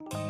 you